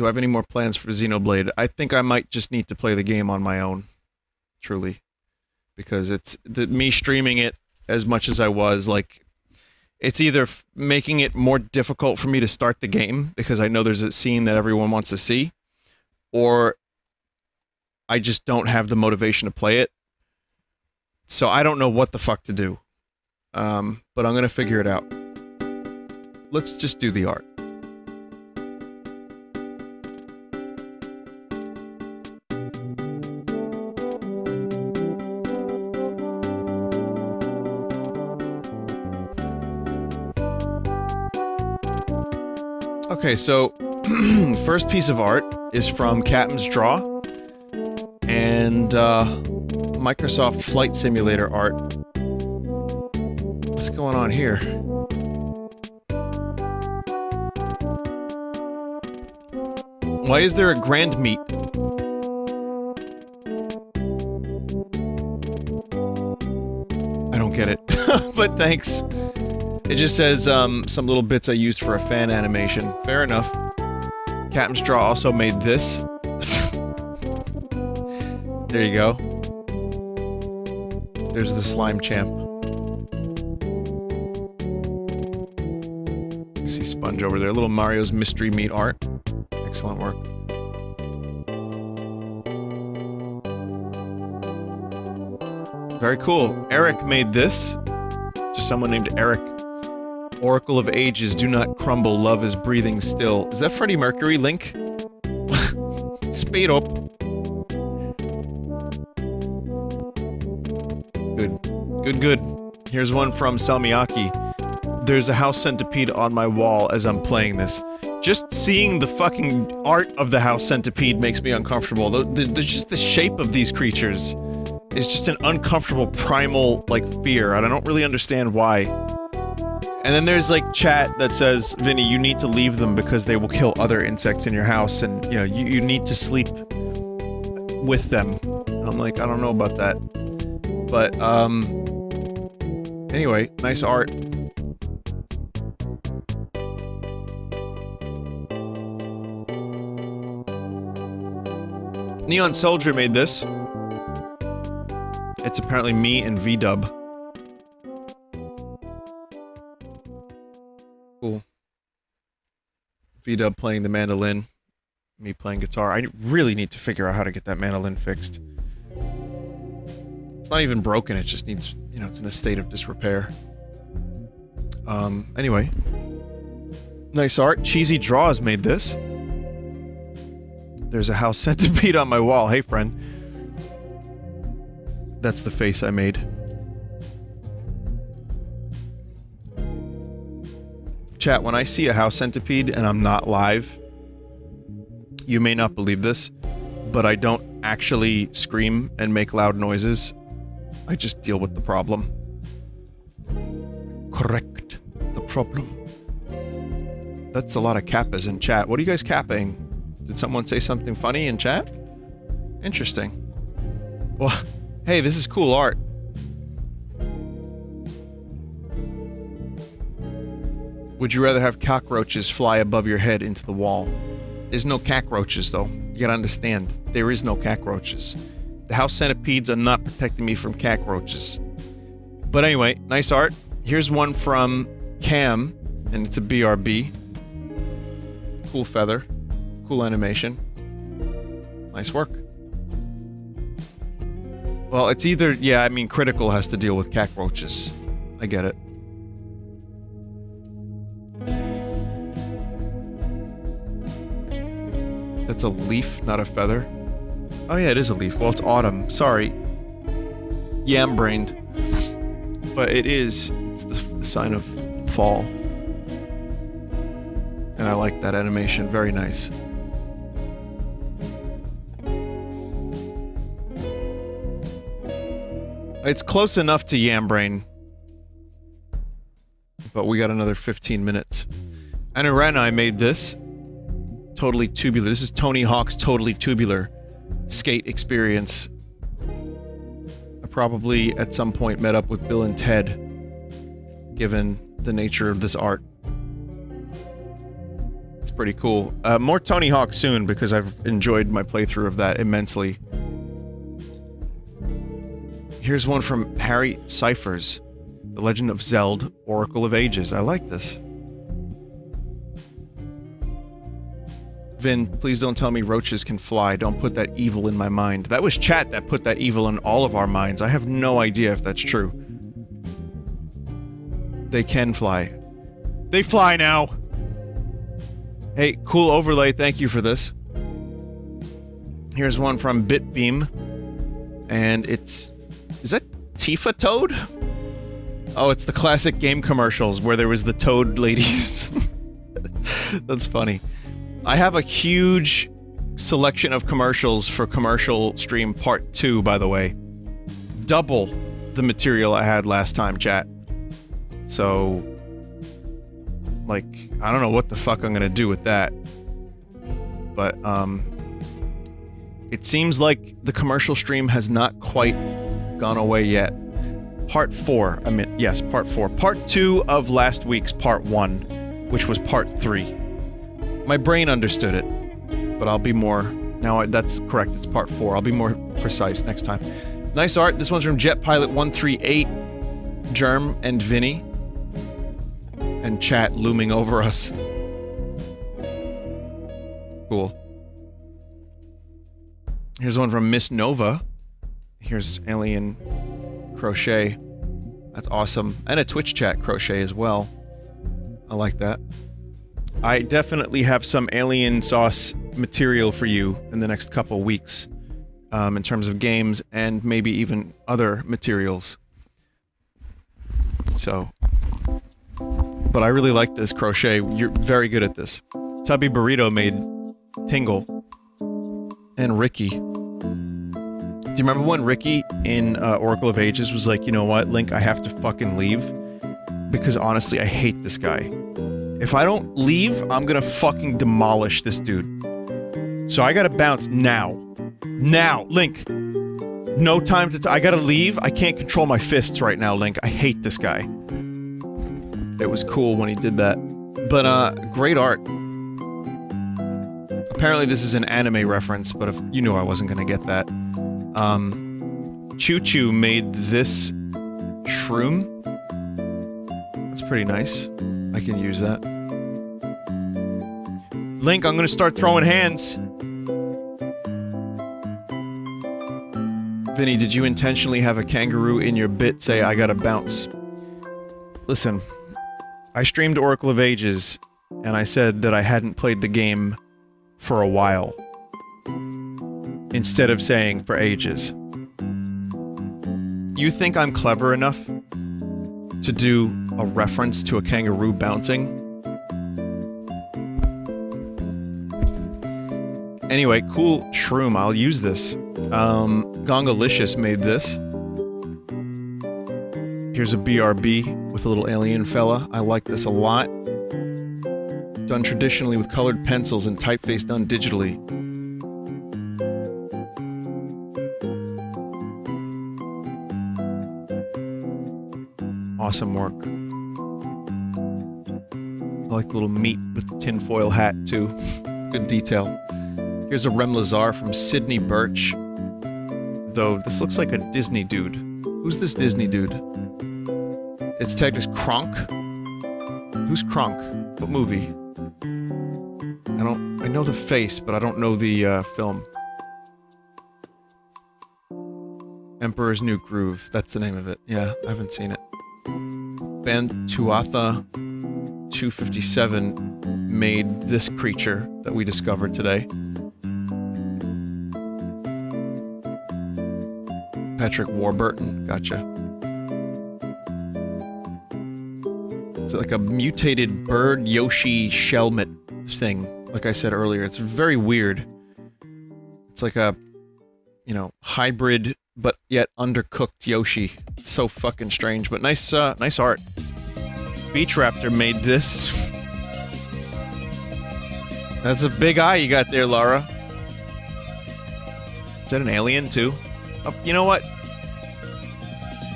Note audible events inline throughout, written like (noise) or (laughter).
do I have any more plans for Xenoblade? I think I might just need to play the game on my own, truly, because it's the, me streaming it as much as I was like. It's either making it more difficult for me to start the game because I know there's a scene that everyone wants to see, or I just don't have the motivation to play it. So I don't know what the fuck to do. Um, but I'm gonna figure it out. Let's just do the art. Okay, so (clears throat) first piece of art is from Captain's Draw and uh, Microsoft Flight Simulator art. What's going on here? Why is there a grand meet? I don't get it, (laughs) but thanks. It just says um, some little bits I used for a fan animation. Fair enough. Captain Straw also made this. (laughs) there you go. There's the slime champ. You see Sponge over there. Little Mario's mystery meat art. Excellent work. Very cool. Eric made this. Just someone named Eric. Oracle of Ages, do not crumble, love is breathing still. Is that Freddie Mercury, Link? (laughs) Speed up. Good. Good, good. Here's one from Salmiaki. There's a house centipede on my wall as I'm playing this. Just seeing the fucking art of the house centipede makes me uncomfortable. The, the, the, just the shape of these creatures is just an uncomfortable primal, like, fear, and I don't really understand why. And then there's like chat that says, Vinny, you need to leave them because they will kill other insects in your house and you know, you, you need to sleep with them. And I'm like, I don't know about that. But um anyway, nice art. Neon Soldier made this. It's apparently me and V-Dub. V-Dub playing the mandolin, me playing guitar. I really need to figure out how to get that mandolin fixed. It's not even broken, it just needs, you know, it's in a state of disrepair. Um, anyway. Nice art. Cheesy Draws made this. There's a house (laughs) centipede on my wall. Hey, friend. That's the face I made. Chat, when I see a house centipede and I'm not live, you may not believe this, but I don't actually scream and make loud noises. I just deal with the problem. Correct the problem. That's a lot of kappas in chat. What are you guys capping? Did someone say something funny in chat? Interesting. Well, (laughs) hey, this is cool art. Would you rather have cockroaches fly above your head into the wall? There's no cockroaches, though. You gotta understand, there is no cockroaches. The house centipedes are not protecting me from cockroaches. But anyway, nice art. Here's one from Cam, and it's a BRB. Cool feather. Cool animation. Nice work. Well, it's either, yeah, I mean, Critical has to deal with cockroaches. I get it. That's a leaf, not a feather. Oh yeah, it is a leaf. Well, it's autumn. Sorry. Yam-brained. But it is. It's the, the sign of fall. And I like that animation. Very nice. It's close enough to Yambrain. But we got another 15 minutes. And I made this. Totally tubular. This is Tony Hawk's Totally Tubular skate experience. I probably at some point met up with Bill and Ted, given the nature of this art. It's pretty cool. Uh, more Tony Hawk soon because I've enjoyed my playthrough of that immensely. Here's one from Harry Cyphers. The Legend of Zelda, Oracle of Ages. I like this. Vin, please don't tell me roaches can fly. Don't put that evil in my mind. That was chat that put that evil in all of our minds. I have no idea if that's true. They can fly. They fly now! Hey, cool overlay, thank you for this. Here's one from Bitbeam. And it's... Is that Tifa Toad? Oh, it's the classic game commercials where there was the Toad ladies. (laughs) That's funny. I have a huge selection of commercials for Commercial Stream Part 2, by the way. Double the material I had last time, chat. So... Like, I don't know what the fuck I'm gonna do with that. But, um... It seems like the commercial stream has not quite gone away yet. Part 4, I mean, yes, part 4. Part 2 of last week's part 1, which was part 3. My brain understood it, but I'll be more... Now, that's correct, it's part 4. I'll be more precise next time. Nice art. This one's from Jet Pilot 138, Germ, and Vinny. And chat looming over us. Cool. Here's one from Miss Nova. Here's Alien Crochet. That's awesome. And a Twitch chat crochet as well. I like that. I definitely have some alien sauce material for you in the next couple weeks, um, in terms of games and maybe even other materials. So, but I really like this crochet. You're very good at this. Tubby Burrito made Tingle and Ricky. Do you remember when Ricky in uh, Oracle of Ages was like, you know what, Link, I have to fucking leave? Because honestly, I hate this guy. If I don't leave, I'm gonna fucking demolish this dude. So I gotta bounce now. Now, Link. No time to- I gotta leave. I can't control my fists right now, Link. I hate this guy. It was cool when he did that. But, uh, great art. Apparently this is an anime reference, but if you knew I wasn't gonna get that. Um, Choo Choo made this shroom. That's pretty nice. I can use that. Link, I'm gonna start throwing hands. Vinny, did you intentionally have a kangaroo in your bit say, I gotta bounce? Listen, I streamed Oracle of Ages, and I said that I hadn't played the game for a while. Instead of saying for ages. You think I'm clever enough to do a reference to a kangaroo bouncing? Anyway, cool shroom. I'll use this. Um, Gongalicious made this. Here's a BRB with a little alien fella. I like this a lot. Done traditionally with colored pencils and typeface done digitally. Awesome work. I like the little meat with the tinfoil hat, too. Good detail. Here's a Rem Lezar from Sydney Birch. Though, this looks like a Disney dude. Who's this Disney dude? It's tagged as Kronk? Who's Kronk? What movie? I don't... I know the face, but I don't know the, uh, film. Emperor's New Groove. That's the name of it. Yeah, I haven't seen it. Bantuatha 257 made this creature that we discovered today. Patrick Warburton, gotcha. It's like a mutated bird Yoshi Shelmet thing. Like I said earlier, it's very weird. It's like a, you know, hybrid but yet undercooked Yoshi. It's so fucking strange, but nice, uh, nice art. Beach Raptor made this. That's a big eye you got there, Lara. Is that an alien, too? Oh, you know what?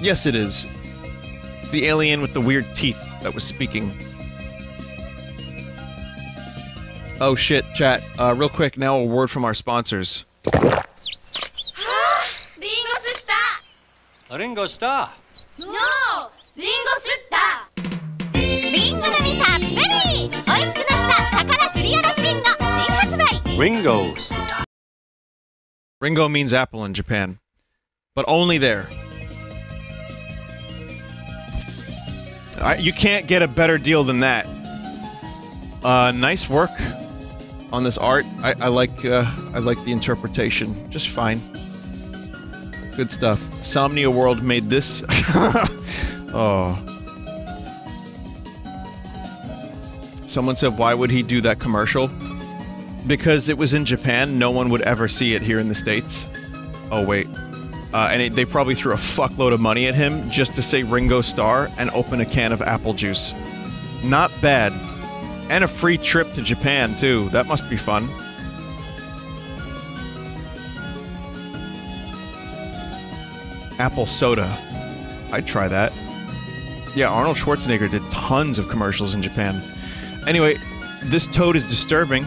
Yes, it is. The alien with the weird teeth that was speaking. Oh shit, chat. Uh, real quick, now a word from our sponsors. Ah, ringo sutta! Ringo star? No! Ringo sutta! Ringo nami tapperi! Oishiku natta Takara suri arashi ringo, shin! Ringo sutta. Ringo means apple in Japan but only there. I, you can't get a better deal than that. Uh, nice work on this art. I, I like uh, I like the interpretation. Just fine. Good stuff. Somnia World made this. (laughs) oh. Someone said, why would he do that commercial? Because it was in Japan, no one would ever see it here in the States. Oh, wait. Uh, and it, they probably threw a fuckload of money at him just to say Ringo Starr and open a can of apple juice. Not bad. And a free trip to Japan, too. That must be fun. Apple soda. I'd try that. Yeah, Arnold Schwarzenegger did tons of commercials in Japan. Anyway, this toad is disturbing,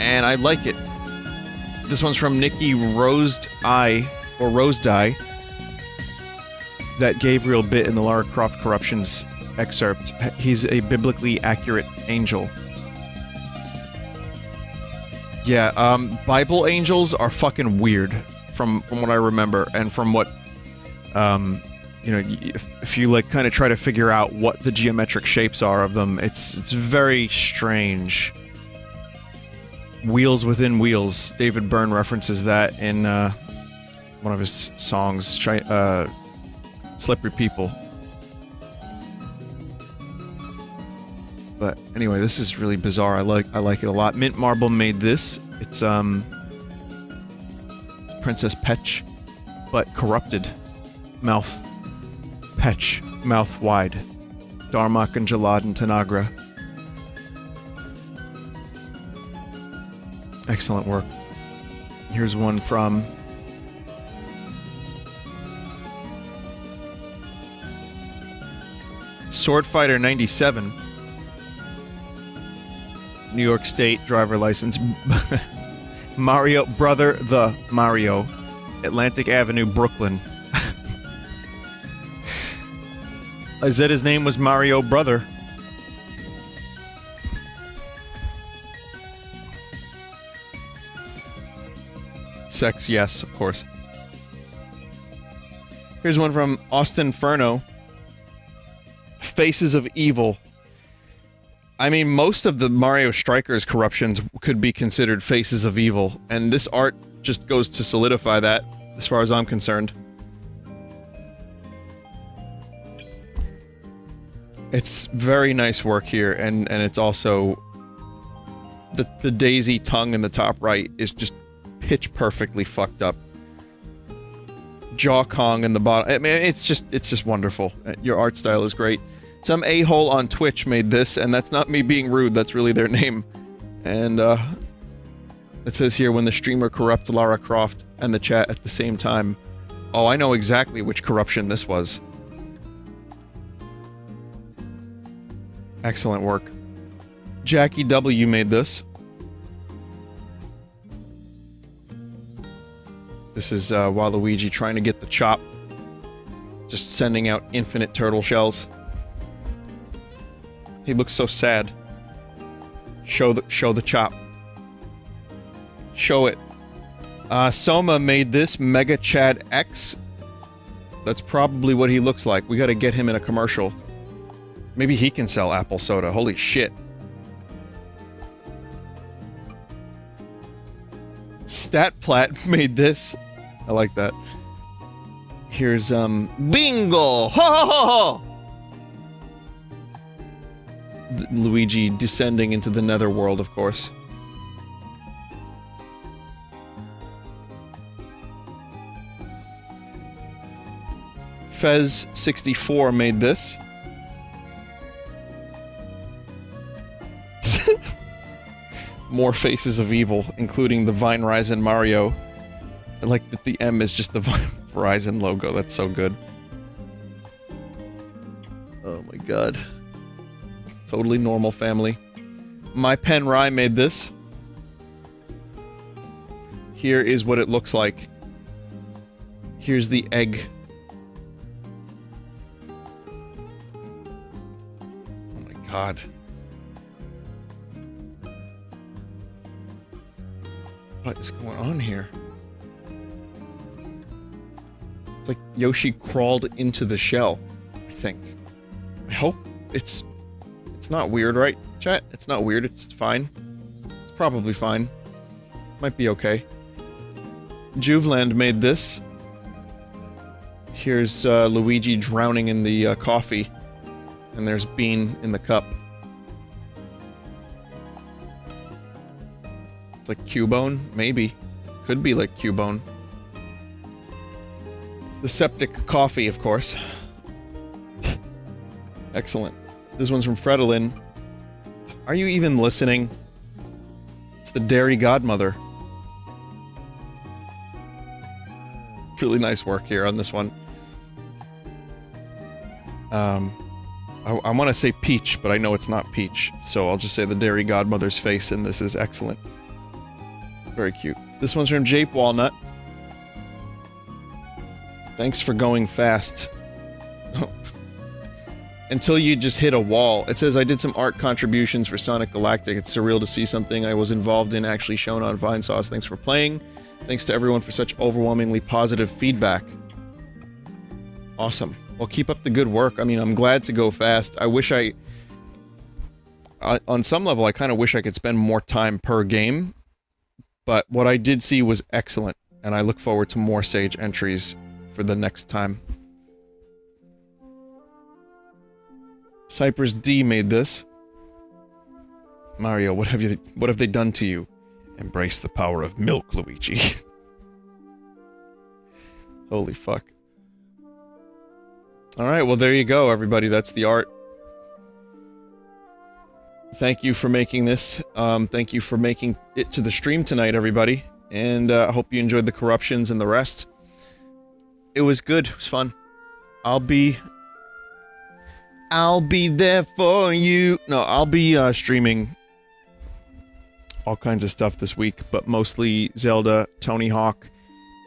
and I like it. This one's from Nikki Rosed Eye, or Rose Dye, that Gabriel bit in the Lara Croft Corruptions excerpt. He's a biblically accurate angel. Yeah, um, Bible angels are fucking weird, from from what I remember, and from what, um, you know, if, if you like kind of try to figure out what the geometric shapes are of them, it's it's very strange. Wheels within wheels. David Byrne references that in uh, one of his songs, Chi- uh, "Slippery People." But anyway, this is really bizarre. I like I like it a lot. Mint Marble made this. It's um Princess Petch, but corrupted. Mouth. Petch. Mouth wide. Darmok and Jalad and Tanagra. Excellent work. Here's one from Swordfighter 97. New York State driver license. (laughs) Mario brother the Mario. Atlantic Avenue, Brooklyn. (laughs) I said his name was Mario Brother. Sex, yes, of course. Here's one from Austin Furno. Faces of Evil. I mean, most of the Mario Strikers corruptions could be considered faces of evil, and this art just goes to solidify that, as far as I'm concerned. It's very nice work here, and and it's also the the daisy tongue in the top right is just pitch perfectly fucked up. Jaw Kong in the bottom. I mean, it's just it's just wonderful. Your art style is great. Some a-hole on Twitch made this, and that's not me being rude, that's really their name. And, uh, it says here, when the streamer corrupts Lara Croft and the chat at the same time. Oh, I know exactly which corruption this was. Excellent work. Jackie W. made this. This is, uh, Waluigi trying to get the chop. Just sending out infinite turtle shells. He looks so sad. Show the show the chop. Show it. Uh, Soma made this Mega Chad X. That's probably what he looks like. We gotta get him in a commercial. Maybe he can sell apple soda. Holy shit. Statplat (laughs) made this. I like that. Here's, um, Bingo! Ha ha ha ha! Luigi descending into the netherworld, of course. Fez64 made this. (laughs) More faces of evil, including the Vine Verizon Mario. I like that the M is just the (laughs) Vine Verizon logo. That's so good. Oh my god. Totally normal family. My pen Rye made this. Here is what it looks like. Here's the egg. Oh my god. What is going on here? It's like Yoshi crawled into the shell, I think. I hope it's not weird, right, chat? It's not weird, it's fine. It's probably fine. Might be okay. Juveland made this. Here's uh, Luigi drowning in the uh, coffee. And there's Bean in the cup. It's like Cubone? Maybe. Could be like Cubone. The septic coffee, of course. (laughs) Excellent. This one's from Fredolin. Are you even listening? It's the Dairy Godmother. Really nice work here on this one. Um, I, I want to say peach, but I know it's not peach, so I'll just say the Dairy Godmother's face, and this is excellent. Very cute. This one's from Jape Walnut. Thanks for going fast. (laughs) Until you just hit a wall. It says, I did some art contributions for Sonic Galactic. It's surreal to see something I was involved in actually shown on Vinesauce. Thanks for playing. Thanks to everyone for such overwhelmingly positive feedback. Awesome. Well, keep up the good work. I mean, I'm glad to go fast. I wish I... I on some level, I kind of wish I could spend more time per game. But what I did see was excellent. And I look forward to more Sage entries for the next time. Cypress D made this. Mario, what have you what have they done to you? Embrace the power of milk, Luigi. (laughs) Holy fuck. Alright, well there you go, everybody. That's the art. Thank you for making this. Um, thank you for making it to the stream tonight, everybody. And uh, I hope you enjoyed the corruptions and the rest. It was good. It was fun. I'll be... I'll be there for you. No, I'll be uh, streaming all kinds of stuff this week, but mostly Zelda, Tony Hawk,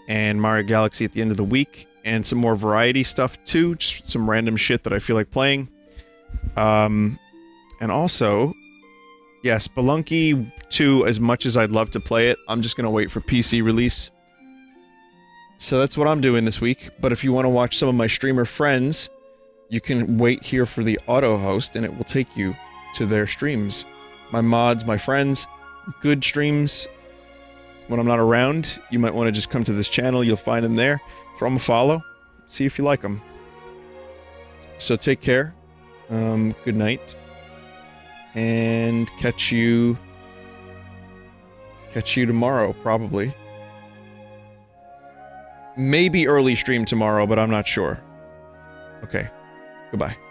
and Mario Galaxy at the end of the week, and some more variety stuff too, just some random shit that I feel like playing. Um, and also, yeah, Spelunky 2, as much as I'd love to play it, I'm just gonna wait for PC release. So that's what I'm doing this week, but if you want to watch some of my streamer friends, you can wait here for the auto host and it will take you to their streams. My mods, my friends, good streams. When I'm not around, you might want to just come to this channel, you'll find them there. Throw them a follow, see if you like them. So take care, um, good night, and catch you... Catch you tomorrow, probably. Maybe early stream tomorrow, but I'm not sure. Okay. Goodbye.